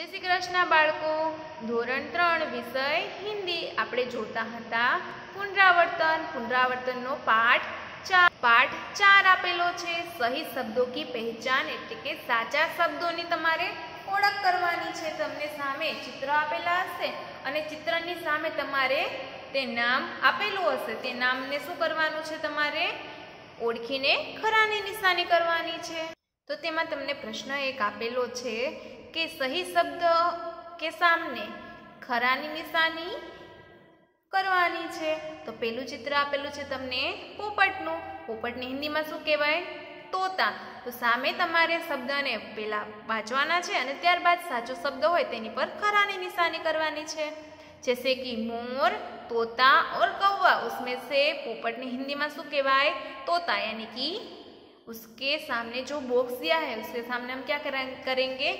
જય શ્રી કૃષ્ણ બાળકો. ધોરણ ત્રણ વિષય હિન્દી. આપણે જોતા હતા પુનરાવર્તન. પુનરાવર્તનનો પાઠ ચાર પાઠ ચાર આપેલો છે. સહી શબ્દો કી પહેચાન એટલે કે સાચા શબ્દોની તમારે ઓળખ કરવાની છે. તમને સામે ચિત્ર આપેલા હશે અને ચિત્રની સામે તમારે તે નામ આપેલું હશે. તે નામને શું કરવાનું છે તમારે? ઓળખીને ખરાની નિશાની કરવાની છે. તો તેમાં તમને પ્રશ્ન એક આપેલો છે કે સહી શબ્દ કે સામને ખરાની નિશાની કરવાની છે. તો પેલું ચિત્ર આપેલું છે તમને પોપટનું. પોપટને હિન્દીમાં શું કહેવાય? તોતા. તો સામે તમારે શબ્દને પહેલાં વાંચવાના છે અને ત્યારબાદ સાચો શબ્દ હોય તેની પર ખરાની નિશાની કરવાની છે. જૈસે કે મોર, તોતા ઓર કૌવા. ઉસમે સે પોપટને હિન્દીમાં શું કહેવાય? તોતા, યાની કે उसके सामने जो बॉक्स दिया है, उसके सामने हम क्या करेंगे?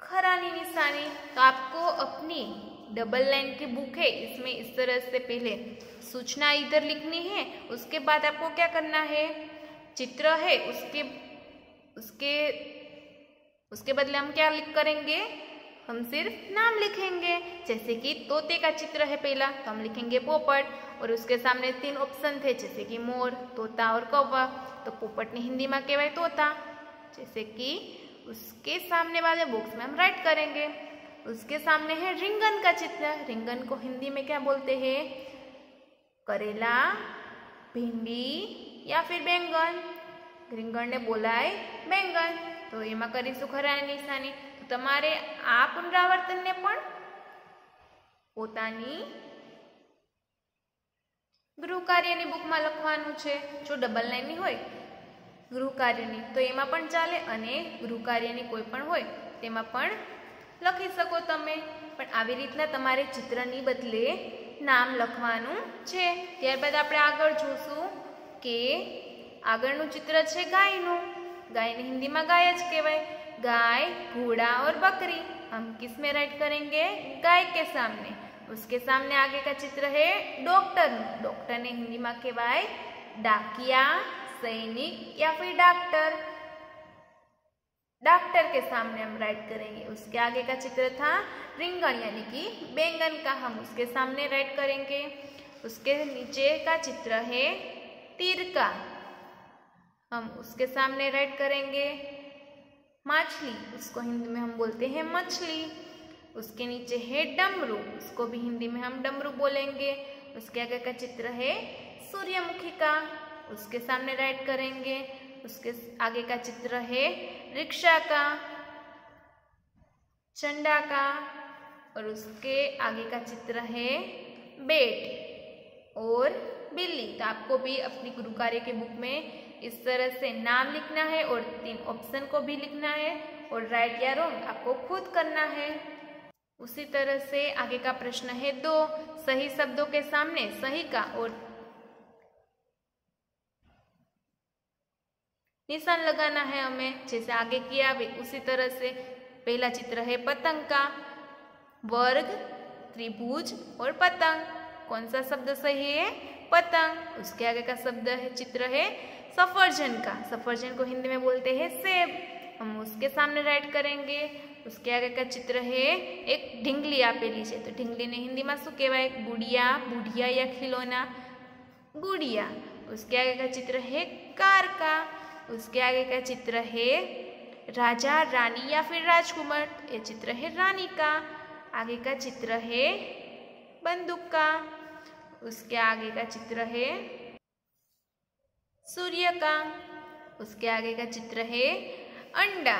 खरानी निशानी। तो आपको अपनी डबल लाइन की बुक है, इसमें इस तरह से पहले सूचना इधर लिखनी है, उसके बाद आपको क्या करना है? चित्र है, उसके उसके उसके बदले हम क्या लिख करेंगे? हम सिर्फ नाम लिखेंगे जैसे कि तोते का चित्र है पहला तो हम लिखेंगे पोपट और उसके सामने तीन ऑप्शन थे जैसे कि मोर तोता और कौवा तो पोपट ने हिंदी में कहवाए तोता जैसे कि उसके सामने वाले बॉक्स में हम राइट करेंगे उसके सामने है रिंगन का चित्र रिंगन को हिंदी में क्या बोलते हैं करेला भिंडी या फिर बैंगन રીંગણ ને બોલાય બેંગન તો એમાં કરીશું ખરાની નિશાની તો તમારે આ પુનરાવર્તનને પણ પોતાની ગૃહ કાર્યની બુકમાં લખવાનું છે. જો ડબલ લાઈનની હોય ગૃહ કાર્યની તો એમાં પણ ચાલે અને ગૃહ કાર્યની કોઈ પણ હોય, તેમાં પણ લખી શકો તમે. પણ આવી રીતના તમારે ચિત્રની બદલે નામ લખવાનું છે. ત્યારબાદ આપણે આગળ જોશું કે આગળનું ચિત્ર છે ગાયનું. गाय ने हिंदी में गाय के गाय, घोड़ा और बकरी। हम किसमें राइट करेंगे? गाय के सामने। उसके सामने आगे का चित्र है डॉक्टर डॉक्टर ने हिंदी में कहवाय डाकिया, सैनिक या फिर डॉक्टर? डॉक्टर के सामने हम राइट करेंगे। उसके आगे का चित्र था रिंगन, यानी कि बैंगन का। हम उसके सामने राइट करेंगे। उसके नीचे का चित्र है तीर का हम उसके सामने राइट करेंगे। माछली, उसको हिंदी में हम बोलते हैं मछली। उसके नीचे है डमरू, उसको भी हिंदी में हम डमरू बोलेंगे। उसके आगे का चित्र है सूर्यमुखी का, उसके सामने राइट करेंगे। उसके आगे का चित्र है रिक्शा का, चंडा का, और उसके आगे का चित्र है बेट और बिल्ली। तो आपको भी अपनी गुरु कार्य के बुक में इस तरह से नाम लिखना है और तीन ऑप्शन को भी लिखना है और राइट या रॉन्ग आपको खुद करना है। उसी तरह से आगे का प्रश्न है दो, सही शब्दों के सामने सही का और निशान लगाना है हमें, जैसे आगे किया भी, उसी तरह से पहला चित्र है पतंग का। वर्ग, त्रिभुज और पतंग। कौन सा शब्द सही है? पतंग। उसके आगे का शब्द है, चित्र है सफरजन का। सफरजन को हिंदी में बोलते हैं सेब। हम उसके सामने राइट करेंगे। उसके आगे का चित्र है एक ढिंगली आपेली है तो ढिंगली ने हिंदी में शू कहवाय गुड़िया बुढ़िया या खिलौना। गुड़िया उसके आगे का चित्र है कार का। उसके आगे का चित्र है राजा, रानी या फिर राजकुमार। ये चित्र है रानी का। आगे का चित्र है बंदूक का। उसके आगे का चित्र है सूर्य का। उसके आगे का चित्र है अंडा।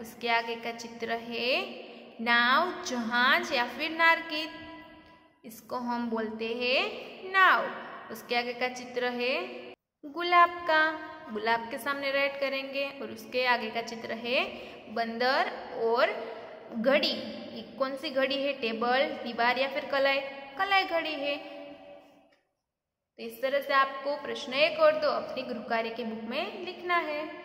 उसके आगे का चित्र है नाव, जहाज़ या फिर नारकित इसको हम बोलते हैं नाव। उसके आगे का चित्र है गुलाब का। गुलाब के सामने राइट करेंगे और उसके आगे का चित्र है बंदर और घड़ी। कौन सी घड़ी है? टेबल, दीवार या फिर कलाई? कलाई घड़ी है। तो इस तरह से आपको प्रश्न एक और दो अपने गुरु कार्य के बुक में लिखना है।